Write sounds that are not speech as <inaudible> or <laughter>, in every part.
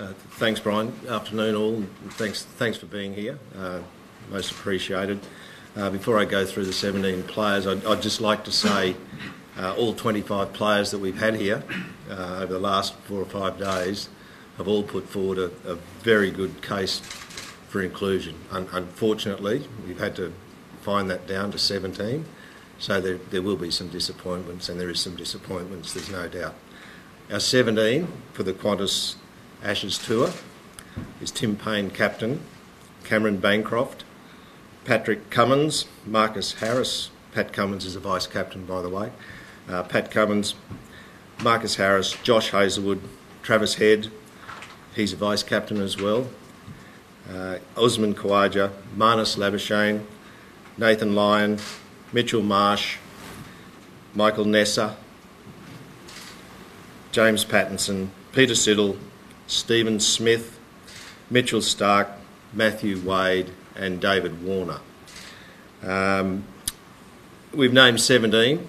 Uh, thanks, Brian. Afternoon, all. Thanks, thanks for being here. Uh, most appreciated. Uh, before I go through the 17 players, I'd, I'd just like to say uh, all 25 players that we've had here uh, over the last four or five days have all put forward a, a very good case for inclusion. Un- unfortunately, we've had to find that down to 17, so there, there will be some disappointments, and there is some disappointments, there's no doubt. Our 17 for the Qantas Ashes Tour is Tim Paine, captain, Cameron Bancroft, Patrick Cummins, Marcus Harris. Pat Cummins is a vice captain, by the way. Uh, Pat Cummins, Marcus Harris, Josh Hazlewood, Travis Head, he's a vice captain as well. Uh, Usman Khawaja, Marnus Labuschagne, Nathan Lyon, Mitchell Marsh, Michael Neser, James Pattinson, Peter Siddle, Steven Smith, Mitchell Starc, Matthew Wade, and David Warner. Um, we've named 17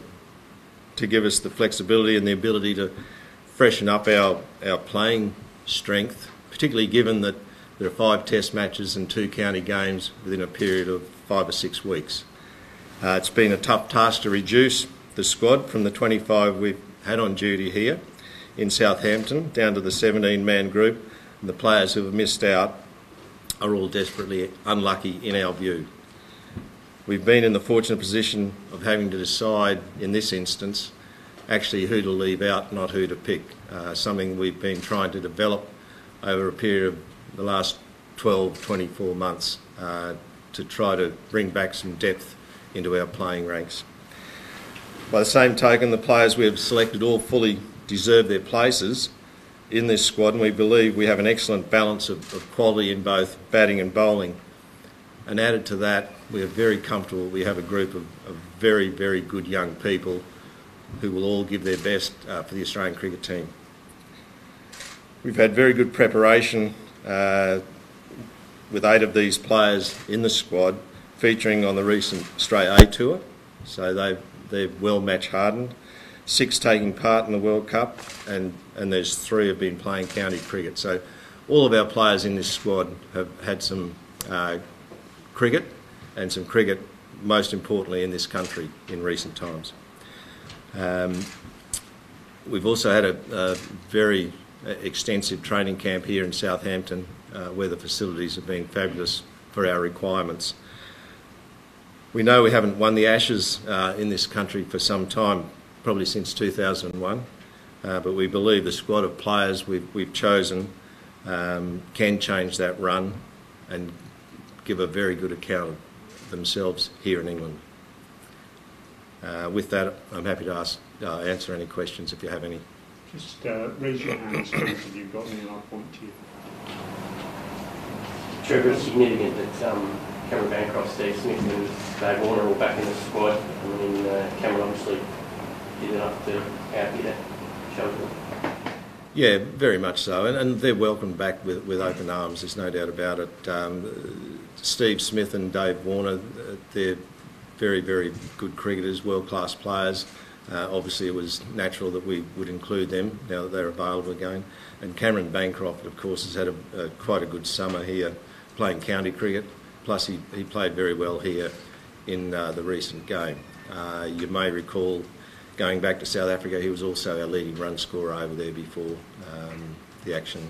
to give us the flexibility and the ability to freshen up our, our playing strength, particularly given that there are five test matches and two county games within a period of five or six weeks. Uh, it's been a tough task to reduce the squad from the 25 we've had on duty here in Southampton down to the 17 man group, and the players who have missed out are all desperately unlucky in our view. We've been in the fortunate position of having to decide in this instance actually who to leave out, not who to pick, uh, something we've been trying to develop over a period of the last 12, 24 months uh, to try to bring back some depth into our playing ranks. By the same token, the players we have selected all fully deserve their places in this squad, and we believe we have an excellent balance of, of quality in both batting and bowling. And added to that, we are very comfortable. We have a group of, of very, very good young people who will all give their best uh, for the Australian cricket team. We've had very good preparation uh, with eight of these players in the squad, featuring on the recent Australia A tour. So they've, they're well match hardened. Six taking part in the World Cup, and, and there's three have been playing county cricket. So all of our players in this squad have had some uh, cricket and some cricket, most importantly in this country in recent times. Um, we've also had a, a, very extensive training camp here in Southampton uh, where the facilities have been fabulous for our requirements. We know we haven't won the Ashes uh, in this country for some time, probably since 2001, uh, but we believe the squad of players we've, we've chosen um, can change that run and give a very good account of themselves here in England. Uh, with that, I'm happy to ask, uh, answer any questions if you have any. Just uh, raise your hands, please, if you've got any, and I'll point to you. Trevor, it's significant that um, Cameron Bancroft, Steve Smith and Dave Warner are all back in the squad. I mean, uh, Cameron obviously enough to outbid Yeah, very much so, and, and they're welcomed back with, with open arms. There's no doubt about it. Um, Steve Smith and Dave Warner, they're very, very good cricketers, world-class players. Uh, obviously, it was natural that we would include them now that they're available again. And Cameron Bancroft, of course, has had a, a, quite a good summer here playing county cricket. Plus, he, he played very well here in uh, the recent game. Uh, you may recall going back to South Africa, he was also our leading run scorer over there before um, the action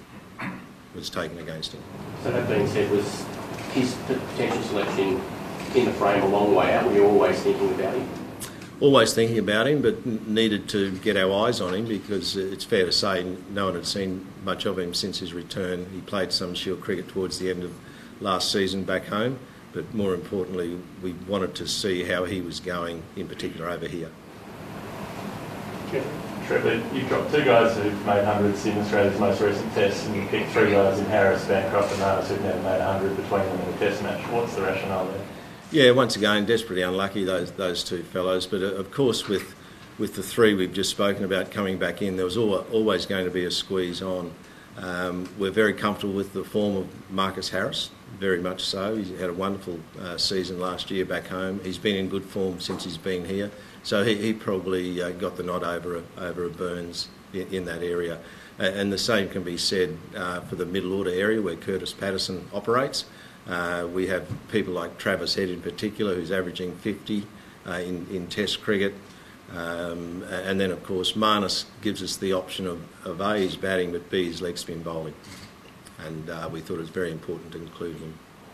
was taken against him. So that being said, was his potential selection in the frame a long way out? Were you always thinking about him? Always thinking about him, but needed to get our eyes on him because it's fair to say no one had seen much of him since his return. He played some Shield cricket towards the end of last season back home, but more importantly, we wanted to see how he was going, in particular over here. Yeah. Trevor, you've got two guys who've made hundreds in Australia's most recent test, and you picked three guys in Harris, Bancroft, and Marnus who've never made a 100 between them in a test match. What's the rationale there? Yeah, once again, desperately unlucky those those two fellows. But uh, of course, with with the three we've just spoken about coming back in, there was always going to be a squeeze on. Um, we're very comfortable with the form of Marcus Harris, very much so. He had a wonderful uh, season last year back home. He's been in good form since he's been here, so he, he probably uh, got the nod over over Burns in, in that area. And the same can be said uh, for the middle order area where Kurtis Patterson operates. Uh, we have people like Travis Head in particular, who's averaging 50 uh, in, in Test cricket. Um, and then, of course, Marnus gives us the option of, of A, batting, but B, his leg spin bowling. And uh, we thought it was very important to include him.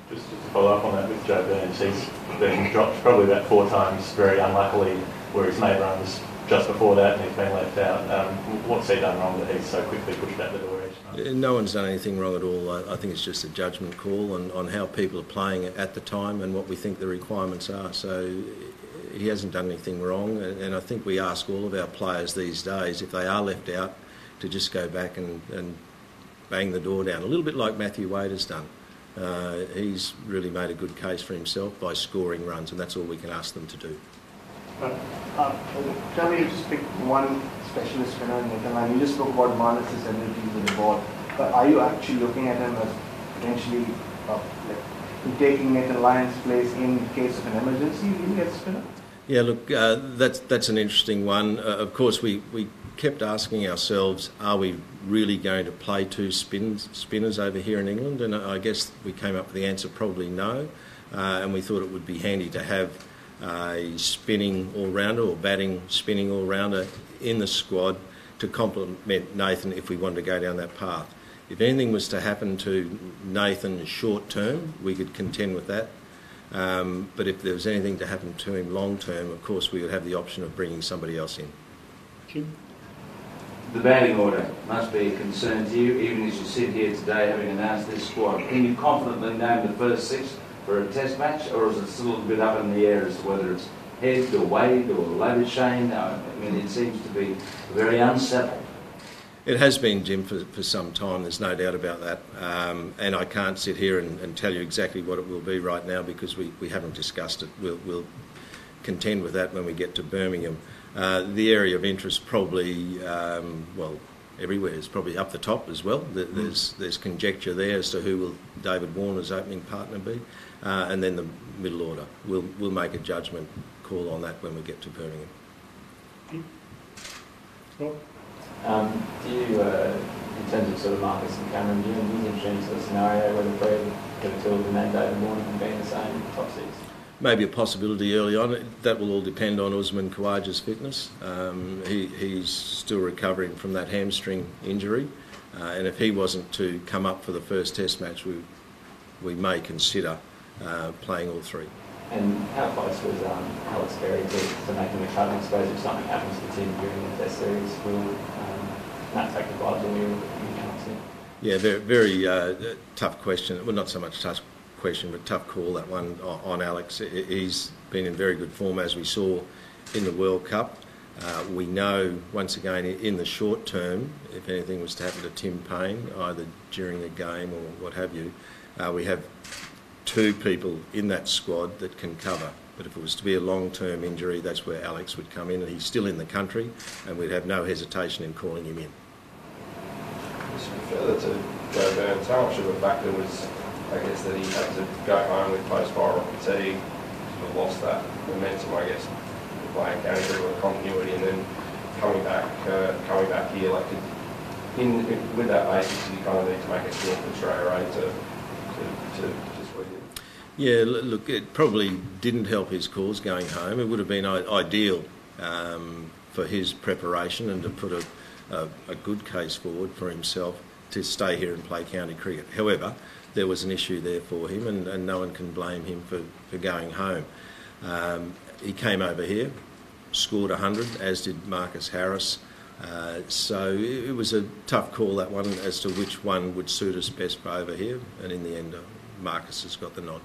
Just to follow up on that with Joe Burns, he's been dropped probably about four times very unluckily, where he's made runs just before that and he's been left out. Um, what's he done wrong that he's so quickly pushed out the door No one's done anything wrong at all. I, I think it's just a judgment call on, on how people are playing at the time and what we think the requirements are. So he hasn't done anything wrong, and, and I think we ask all of our players these days, if they are left out, to just go back and, and bang the door down, a little bit like Matthew Wade has done. Uh, he's really made a good case for himself by scoring runs, and that's all we can ask them to do. But Uh, Tell me, you just pick one specialist spinner in the Lyon. You just spoke about Marnus's abilities with the ball. But are you actually looking at him as potentially uh, like, taking Nathan Lyon's place in case of an emergency, a spinner? Yeah, look, uh, that's that's an interesting one. Uh, of course, we, we kept asking ourselves, are we really going to play two spins, spinners over here in England? And I guess we came up with the answer probably no. Uh, and we thought it would be handy to have a spinning all rounder or batting spinning all rounder in the squad to complement Nathan if we wanted to go down that path. If anything was to happen to Nathan short term, we could contend with that. Um, but if there was anything to happen to him long term, of course, we would have the option of bringing somebody else in. Jim, The batting order must be a concern to you, even as you sit here today having announced this squad. Can you confidently name the first six for a test match, or is it still a bit up in the air as to whether it's Head or Wade or Labuschagne? I mean, it seems to be very unsettled. It has been, Jim, for, for some time, there's no doubt about that. Um, and I can't sit here and, and tell you exactly what it will be right now because we, we haven't discussed it. We'll, we'll contend with that when we get to Birmingham. Uh, the area of interest probably, um, well, everywhere is probably up the top as well. There- There's, there's conjecture there as to who will David Warner's opening partner be. Uh, and then the middle order. We'll, we'll make a judgment call on that when we get to Birmingham. Rob, Um, do you, uh, in terms of sort of Marcus and Cameron, do you envisage any sort of scenario where the three, the two of them and David Warner can be in the same top six? Maybe a possibility early on. That will all depend on Usman Khawaja's fitness. Um, he, he's still recovering from that hamstring injury, uh, and if he wasn't to come up for the first Test match, we we may consider uh, playing all three. And how close was um, Alex Carey to, to making the cut? I suppose if something happens to Tim during the Test series, will um, that take the away with you? Yeah, very, very uh, tough question. Well, not so much tough question, but tough call that one on on Alex. He- He's been in very good form as we saw in the World Cup. Uh, we know once again in the short term, if anything was to happen to Tim Paine, either during the game or what have you, uh, we have two people in that squad that can cover. But if it was to be a long-term injury, that's where Alex would come in, and he's still in the country, and we'd have no hesitation in calling him in. Further to how much of a factor was, I guess, that he had to go home with post-viral fatigue, sort of lost that momentum, I guess, playing county with continuity, and then coming back, uh, coming back here, like, did- in, with that basis, you kind of need to make a call for Australia, right, to, to, to just? Yeah, look, it probably didn't help his cause going home. It would have been ideal um, for his preparation and to put a, a, a good case forward for himself to stay here and play county cricket. However, there was an issue there for him, and, and no one can blame him for, for going home. Um, he came over here, scored 100, as did Marcus Harris. Uh, so it, it was a tough call that one as to which one would suit us best over here, and in the end, uh, Marcus has got the nod.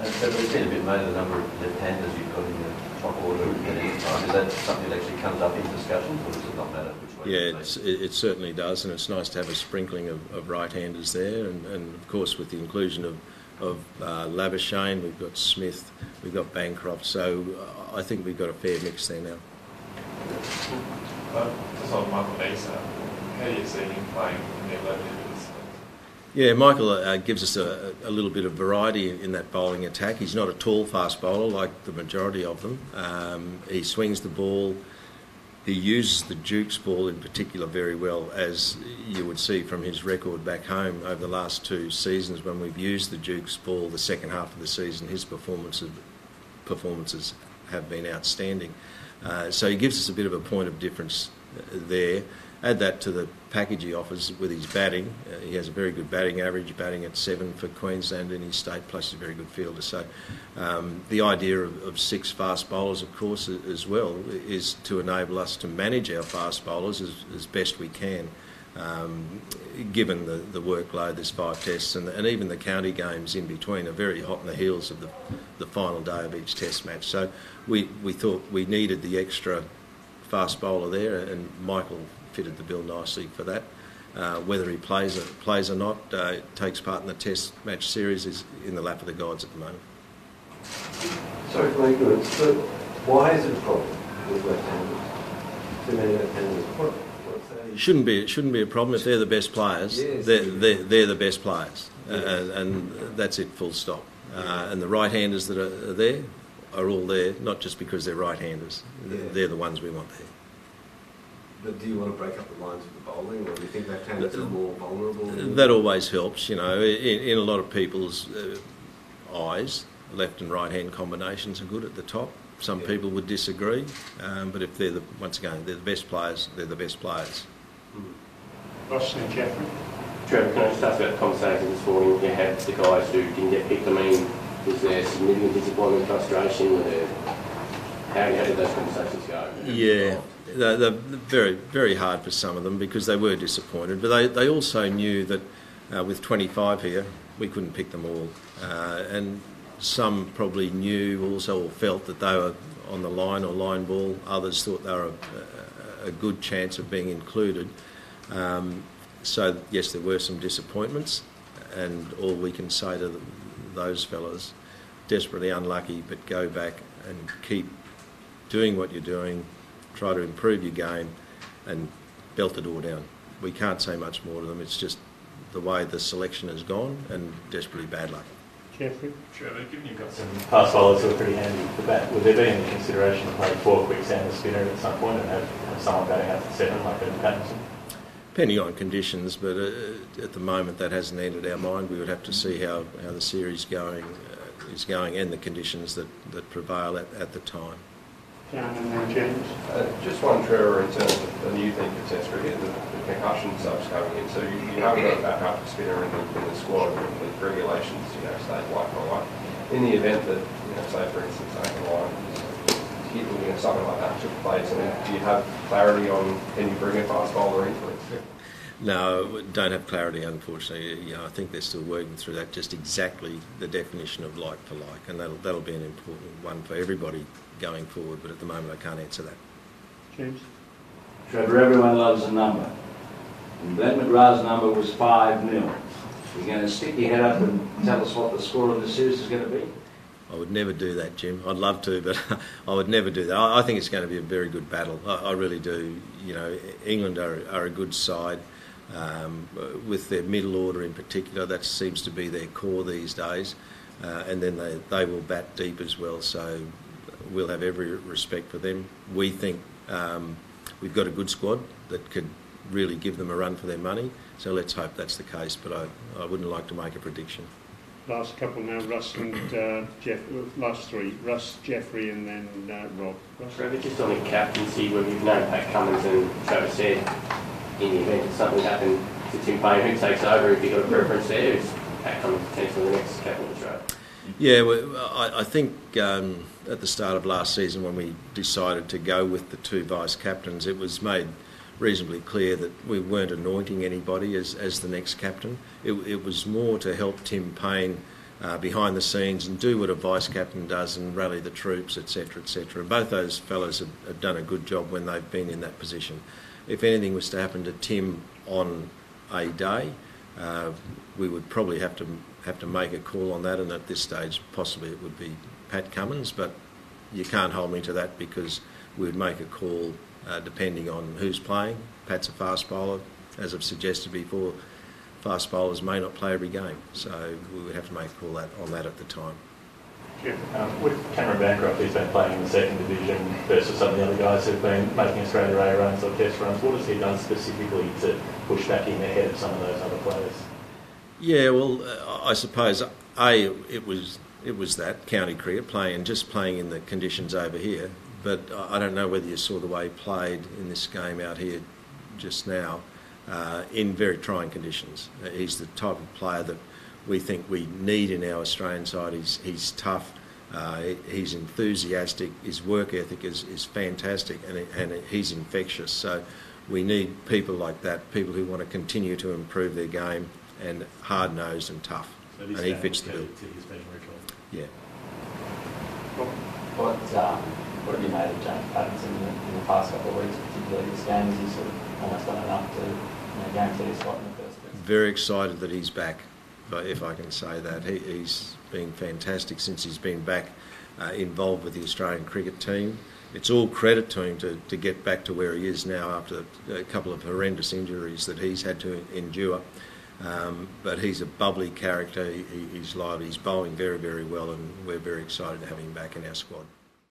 And so we've been a bit of the number of left-handers you've got in the top order at any time. Is that something that actually comes up in discussions, or does it not matter? Yeah, it's, it, it certainly does, and it's nice to have a sprinkling of, of right-handers there, and, and of course with the inclusion of of uh, Labuschagne, we've got Smith, we've got Bancroft, so uh, I think we've got a fair mix there now. Uh, just on Michael how do you see him playing in the 11 innings? Yeah, Michael uh, gives us a, a little bit of variety in, in that bowling attack. He's not a tall, fast bowler like the majority of them. Um, he swings the ball he uses the Duke's ball in particular very well, as you would see from his record back home over the last two seasons when we've used the Duke's ball the second half of the season. His performances performances have been outstanding. Uh, so he gives us a bit of a point of difference uh, there. Add that to the package he offers with his batting. Uh, he has a very good batting average, batting at seven for Queensland in his state, plus he's a very good fielder. So um, the idea of, of, six fast bowlers, of course, as well, is to enable us to manage our fast bowlers as, as best we can. Um, given the, the workload, there's five tests, and, and, even the county games in between are very hot in the heels of the, the final day of each test match. So we, we thought we needed the extra fast bowler there, and Michael fitted the bill nicely for that. Uh, whether he plays or, plays or not, uh, takes part in the Test match series, is in the lap of the gods at the moment. Sorry for my ignorance, but why is it a problem with left-handers? Too many left-handers. What, shouldn't be. It shouldn't be a problem if they're the best players. Yes. They're, they're, they're, the best players, uh, and that's it. Full stop. Uh, and the right-handers that are there are all there, not just because they're right-handers. Yeah. They're the ones we want there. But do you want to break up the lines of the bowling, or do you think left-handers are more vulnerable? That always helps, you know. In, in a lot of people's uh, eyes, left and right-hand combinations are good at the top. Some yeah. people would disagree, um, but if they're the once again they're the best players, they're the best players. Mm. Ross and Jeffrey. Trevor, can I just ask about the conversation this morning you had the guys who didn't get picked? I mean, was there significant disappointment, frustration? How, did those conversations go? Yeah, they're, they're, very, very hard for some of them because they were disappointed, but they, they also knew that uh, with 25 here, we couldn't pick them all. Uh, and some probably knew also or felt that they were on the line or line ball. Others thought they were a, a good chance of being included. Um, so, yes, there were some disappointments, and all we can say to those fellas, desperately unlucky, but go back and keep doing what you're doing, try to improve your game, and belt the door down. We can't say much more to them. It's just the way the selection has gone, and desperately bad luck. Jeffrey? Trevor, given you've got some fast bowlers who are pretty handy for bat, would there be any consideration to play four quicksander spinner at some point and have, have someone batting out to seven like a Pattinson? Depending on conditions, but uh, at the moment that hasn't entered our mind. We would have to see how, how the series going uh, is going and the conditions that, that prevail at, at the time. Down James. Uh, just one, Trevor, in terms of the new thing for Test cricket, the, the concussion subs coming in. So you, you haven't got a backup spinner in the, in the squad with regulations, you know, state like by like. In the event that, you know, say for instance, Nathan Lyon hit, you know, something like that took place, and do you have clarity on can you bring a fast bowler into it? No, don't have clarity, unfortunately. You know, I think they're still working through that, just exactly the definition of like for like, and that'll, that'll be an important one for everybody going forward, but at the moment I can't answer that. James? Trevor, everyone loves a number. And Glenn McGrath's number was 5 0. You're going to stick your head up and tell us what the score of the series is going to be? I would never do that, Jim. I'd love to, but <laughs> I would never do that. I, I think it's going to be a very good battle. I, I really do. You know, England are, are a good side. Um, with their middle order in particular, that seems to be their core these days. Uh, and then they, they will bat deep as well. So we'll have every respect for them. We think um, we've got a good squad that could really give them a run for their money. So let's hope that's the case. But I, I wouldn't like to make a prediction. Last couple now, Russ and uh, Jeff. Last three, Russ, Jeffrey, and then uh, Rob. Russ. Trevor, just on the captaincy, where you've known Pat Cummins and Travis Head, in the event that something happened to Tim Paine, who takes over? If you've got a preference there, Pat Cummins potentially the next captain of the Australia? Yeah, well, I, I think um, at the start of last season when we decided to go with the two vice captains, it was made reasonably clear that we weren't anointing anybody as, as the next captain. It, it was more to help Tim Paine uh, behind the scenes and do what a vice captain does and rally the troops, etc., etc. And both those fellows have, have, done a good job when they've been in that position. If anything was to happen to Tim on a day, uh, we would probably have to have to make a call on that. And at this stage, possibly it would be Pat Cummins, but you can't hold me to that because we would make a call uh, depending on who's playing. Pat's a fast bowler, as I've suggested before. Fast bowlers may not play every game, so we would have to make a call that, on that at the time. Jeff. Um, with Cameron Bancroft, he's been playing in the second division versus some of the other guys who've been making Australia A runs or test runs. What has he done specifically to push back in ahead of some of those other players? Yeah, well, uh, I suppose a it was it was that county cricket playing just playing in the conditions over here. But I don't know whether you saw the way he played in this game out here just now uh, in very trying conditions. Uh, he's the type of player that we think we need in our Australian side. He's he's tough. Uh, he's enthusiastic. His work ethic is, is fantastic, and, and he's infectious. So we need people like that, people who want to continue to improve their game and hard nosed and tough. So and he fits the bill. To his being originally. Yeah. What, um, what have you made of James Pattinson in the, in the past couple of weeks, particularly this game? Has he sort of almost done enough to you know, guarantee his spot in the first test? Very excited that he's back, but if I can say that. He, he's been fantastic since he's been back uh, involved with the Australian cricket team. It's all credit to him to, to get back to where he is now after a couple of horrendous injuries that he's had to endure. Um, but he's a bubbly character, he, he's lively, he's bowling very, very well, and we're very excited to have him back in our squad.